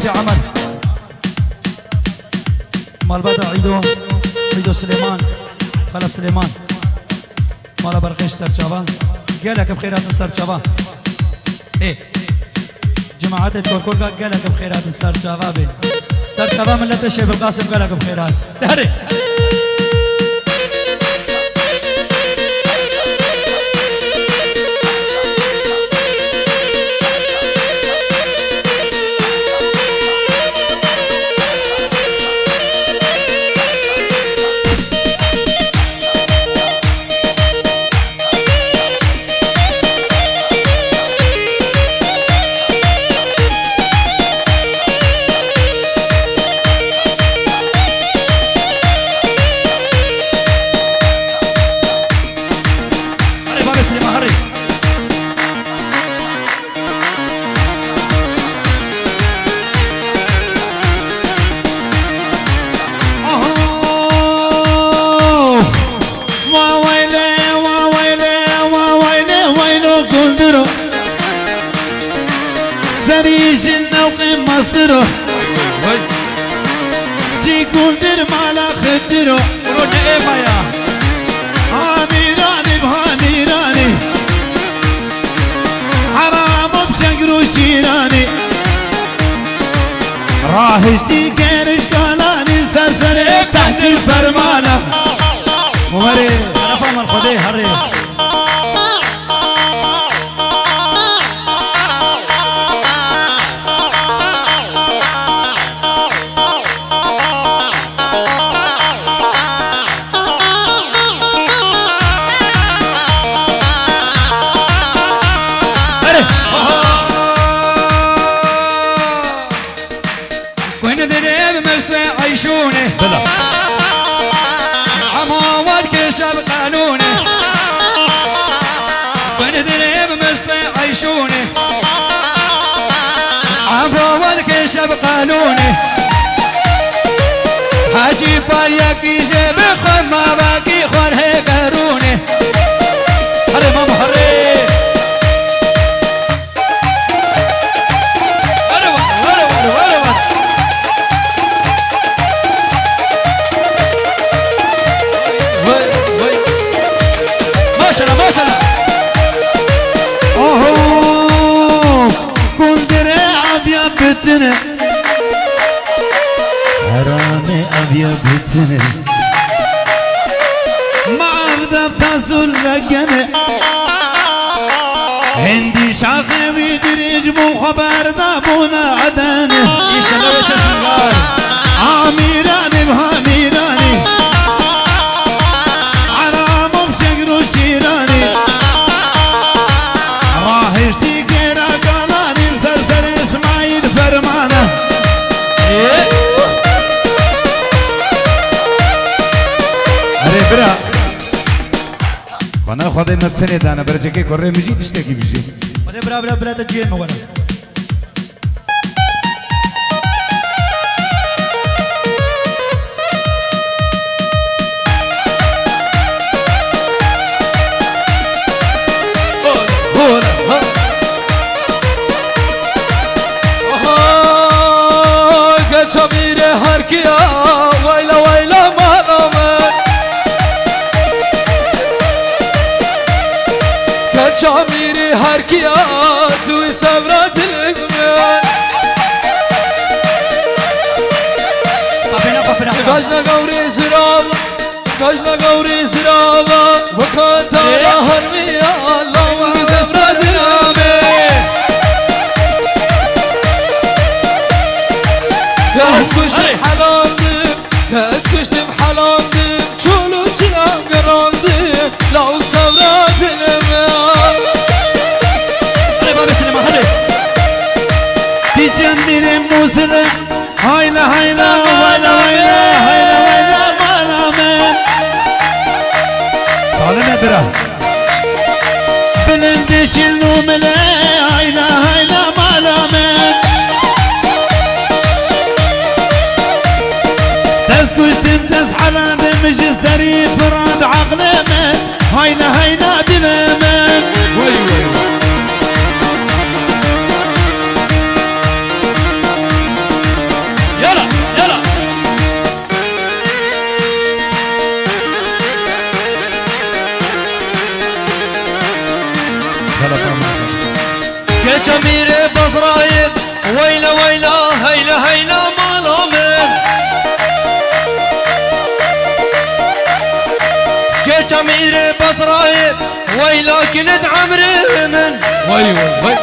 نبي عمر مال بدر عيدو عيدو سليمان خلف سليمان. مال برقيش سر شباب قالك بخيرات سر شباب إيه. جماعات الكوكول قالك بخيرات سر شباب سر شباب من لا تشي بالقاسم قالك بخيرات. داري یکی یک ویژه بخواد ما رقنا عندي شاخي ويدريج مو خبر دابونا عدن إن شاء الله Xwedê me tenê dane berecekê kurê mijî tiştekî bijî. Xwedê bira bira bira te ciyên me were. çiğam yarandım Lav sevra dilime هري بابا سليمان هري diyeceğim benim musile hayla hayla hayla hayla hayla hayla malamen Salime bira على دمج الزريف راد عغلمة هينا هينا دلمة وي وي يلا يلا. كتمير بزرايب ويلا كجمير بصرايب ويلا كنت عمري من. وي وي وي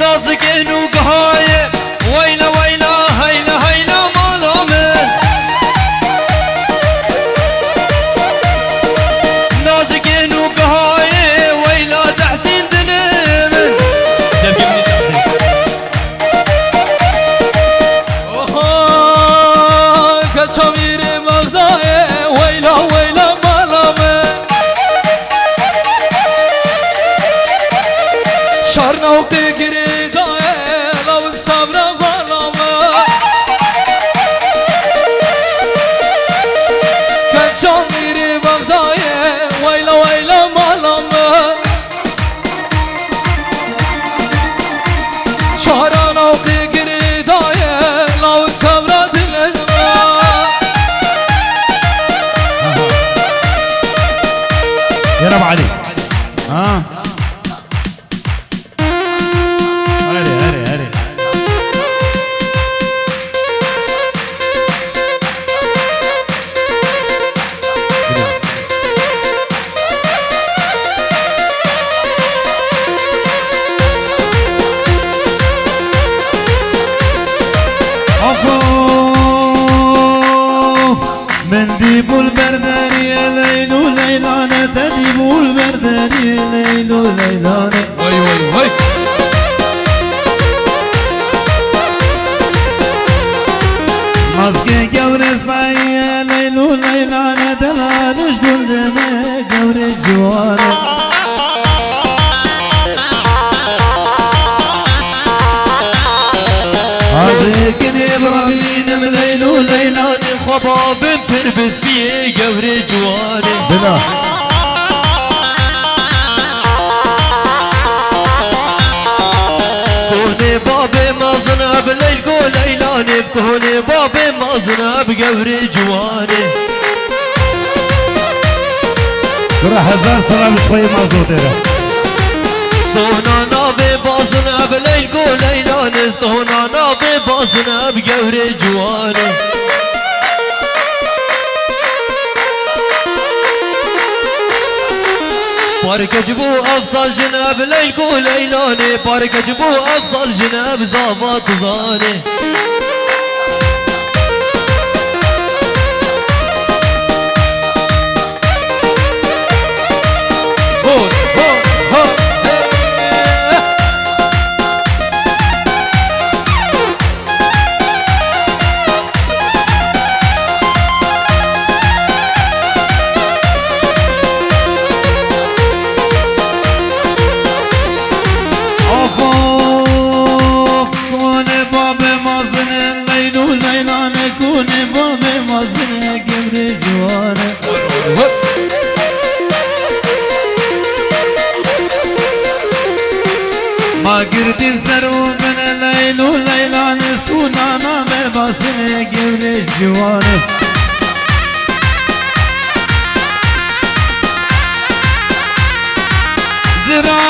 نازقين وقهايب جواني. بلا. كوني بابي ما زنب ليل قول ليلاني بكوني بابي ما زنب قبر جواني. ترى هزار سلام شوي ما زودنا ستونا نابي بازنا بليل قول ليلاني ستونا نابي بازنا بقبر جواني. بارك جبو افصل جناب ليل قول بارك جبو افصل جناب زافات زاني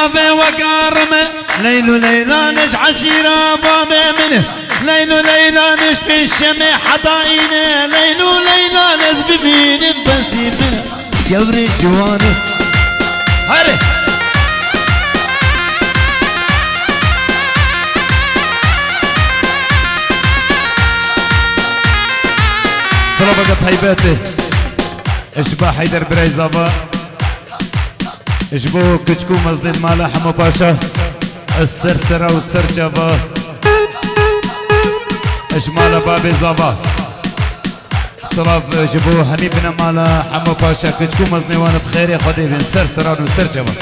زرابة وقارمة. ليل ليلانش عشيرة بابا منه. ليل ليلانش في الشمع حضاينه. ليل ليلانش ببين بسيبه قبر جوانه هري سلامة طيباته اشباه حيدر بريزابا اشبو كچكو مزدين مالا حمو باشا السرسرة والسرجبة اشمالا بابي زابا صلاف جبو حنيبنا مالا حمو باشا كچكو مزدين وأنا بخير يا خدي بين سرسرة والسرجبة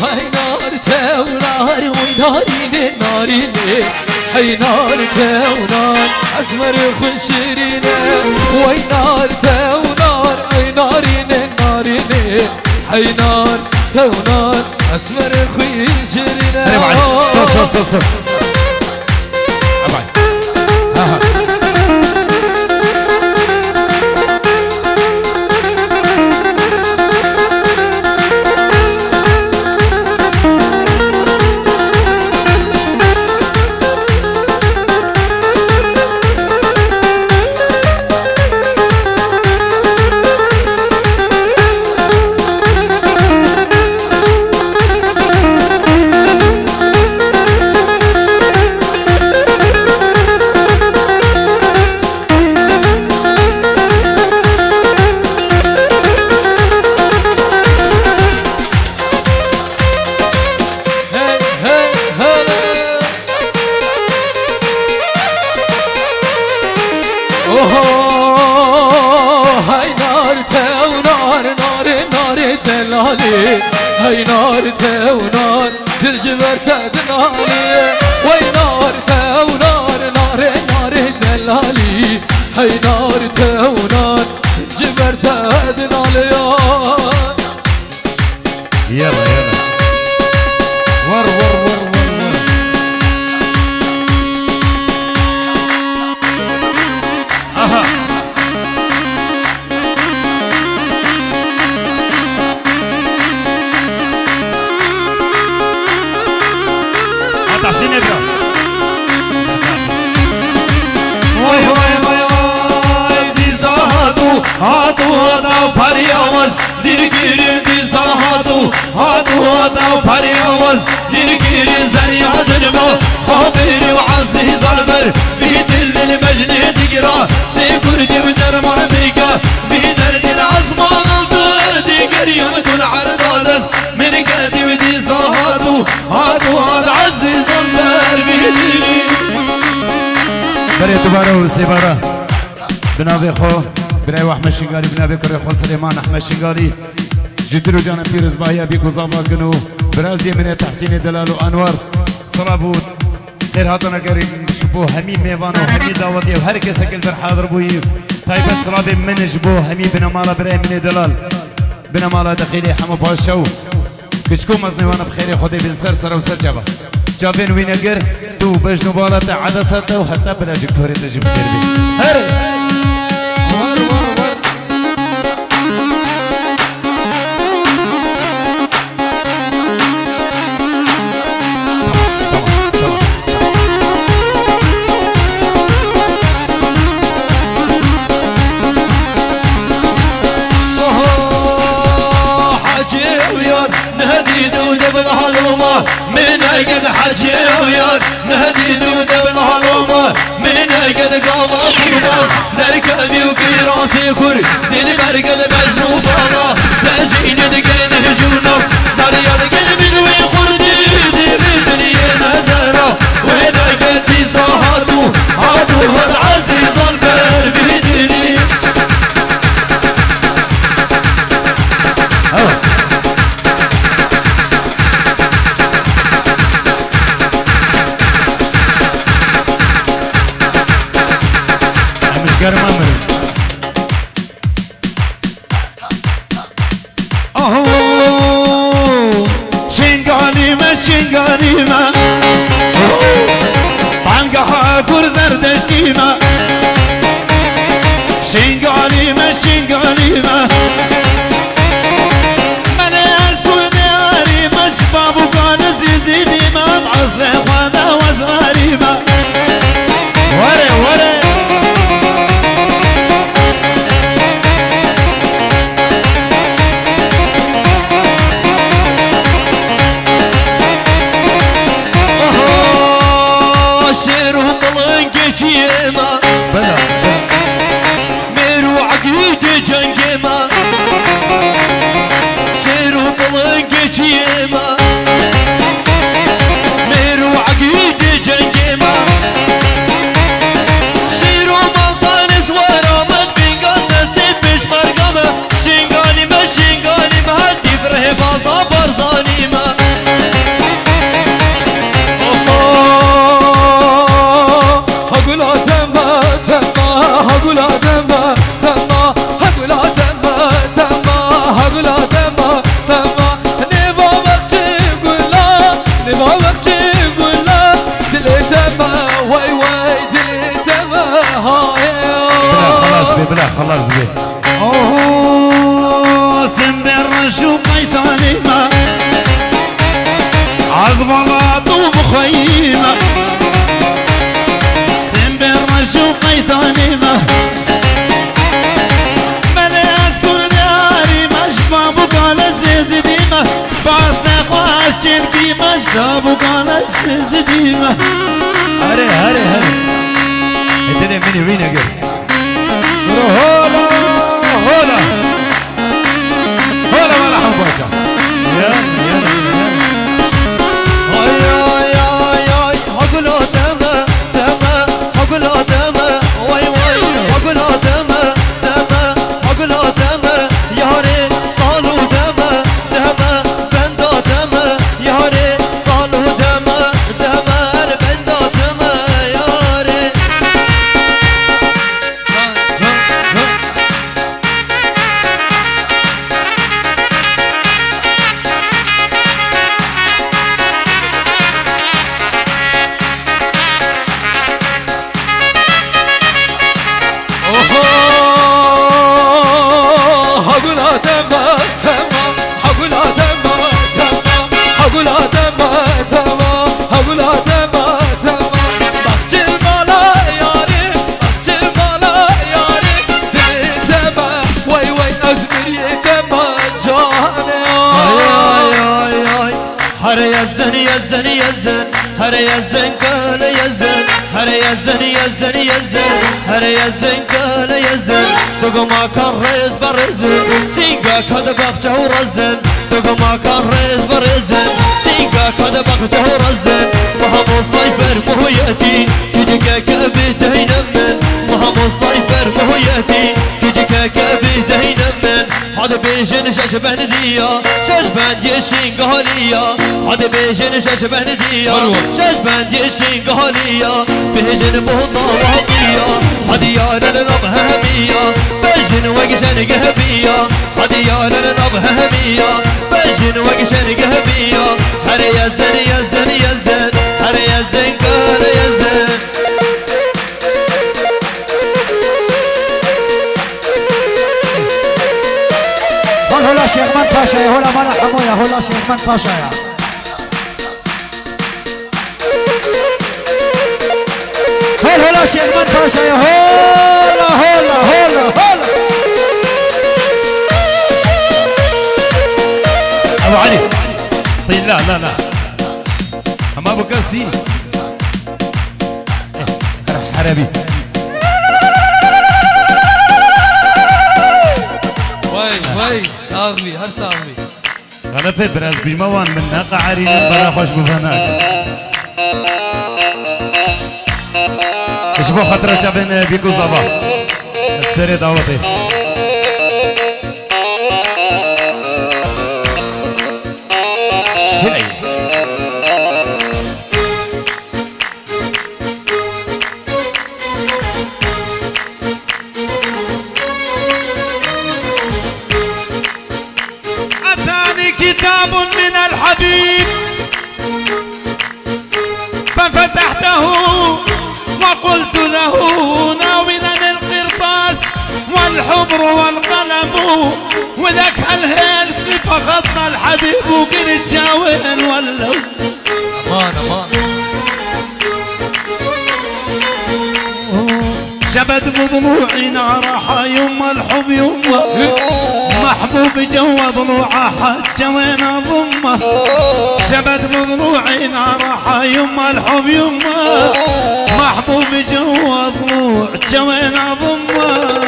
های نار تونار نارینه نارینه های نار تونار اسمر خوشرینه وی نار تونار ای نارینه نارینه های نار. تونار اسمر Geldin alır برا و سی برا بنابه خو برای و احمد شنگاری بنابه کره خو سلیمان احمد شنگاری جدر و جان پیرز بایا بی گزاما کنو برازی من تحسین دلال و انوار صرابود خیر هاتنا کریم شبو همی میوان و همی دعوتی و هر کس کل در حاضر بویی طيبة سرابي من جبو همي بن مالا براي من دلال بن مالا دخيلي حمو باشو كشكو مزنوان وأنا بخيري خدي بن سر سر وسر جبه جافين وينقر تو باش نوفالا تاع عدسة وحتى بلاجك فهري تجيب كربي هري يزن يزن هر يزن قال يزن. دقو ما كان ريز برزن سيقا كذا بخجه ورزن دقو ما كان ريز برزن سيقا كذا بخجه ورزن وهم صيفر مهيتي بيجن شجبن ديا شجبن يشين قهليا هذا بيجن شجبن ديا شجبن يشين قهليا بيجن بوطا وهبيا هذا يا لنب همية بيجن وقشن قهبية هذا يا لنب همية بيجن وقشن قهبية. هر يزن يزن يزن هر يزن قال يزن باشا يا هولا مالا حمويا هولا شيخمان باشا يا هول هولا شيخمان باشا يا هولا هولا هولا هولا ابو علي طيب لا لا لا اما ابو قاسي حربي وي وي ساغلي هر ساغلي غلفه براز بجموان من ناقة عرين برا خوش بفناك. اشبو خطرة جابن بيكو زباط تسري دعوتي كتاب من الحبيب. ففتحته وقلت له ناولا القرطاس والحبر والقلم وذاك الهيل فخطنا الحبيب وقلت يا وين ولو أمان أمان شبد بضلوعي نارها يما الحب يما محبوب جوا ضلوعه حج وين اضمه شبد بضلوعي نارها يما الحب يما محبوب جوا ضلوع وين اضمه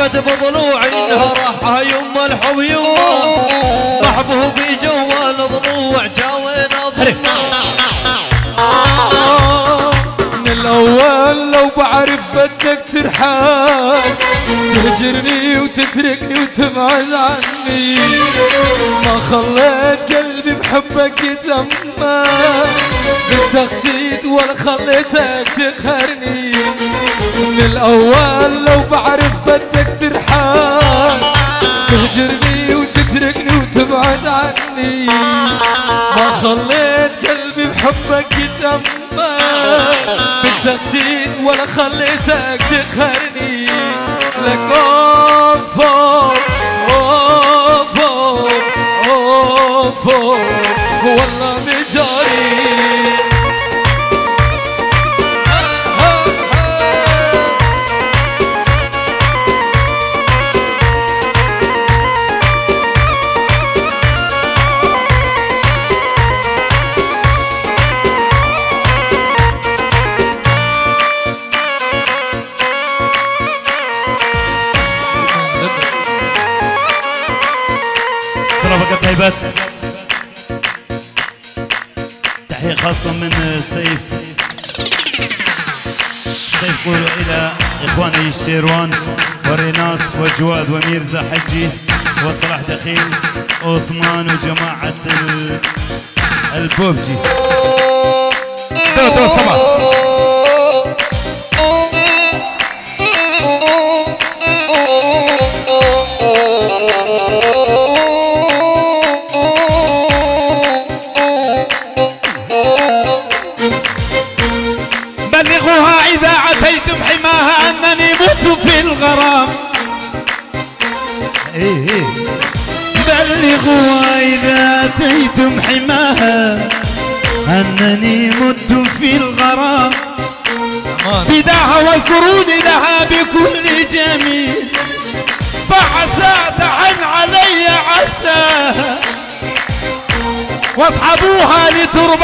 شبت بضلوعي راحة يما الحب يما محبوبي جوال ضلوع جاوين ضلوع من الأول لو بعرف بدك ترحل تهجرني وتتركني وتبعد عني. ما خليت قلبي بحبك يتأمل بالتقسيط ولا خليتك تقهرني من الأول لو بعرف بدك ترحل تهجرني وتتركني وتبعد عني. ما خليت قلبي بحبك يتأمل. بالتقسيط ولا خليتك تقهرني لك الشيروان وريناس وجواد وميرزا حجي وصلاح دخيل وعثمان وجماعة ال- البوبجي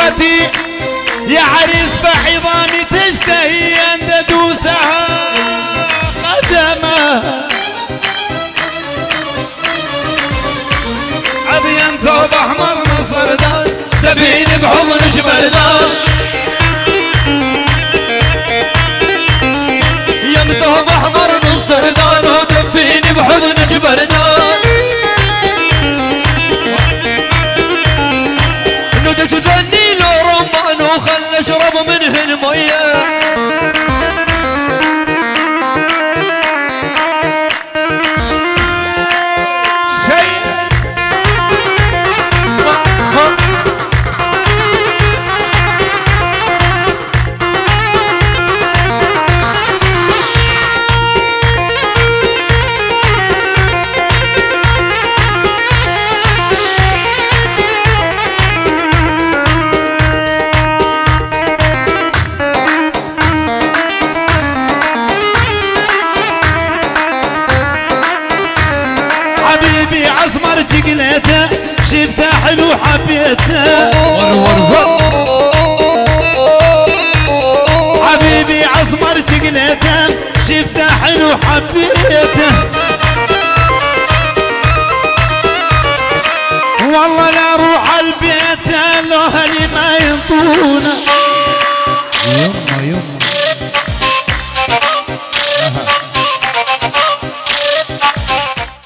لتربتي يا عريس بعظامي تشتهي ان تدوسها قدمها عبين ثوب أحمر نصر دان تبيني بحضن جبردان يم ثوب أحمر نصر دان وتفيني بحضن جبردان ندج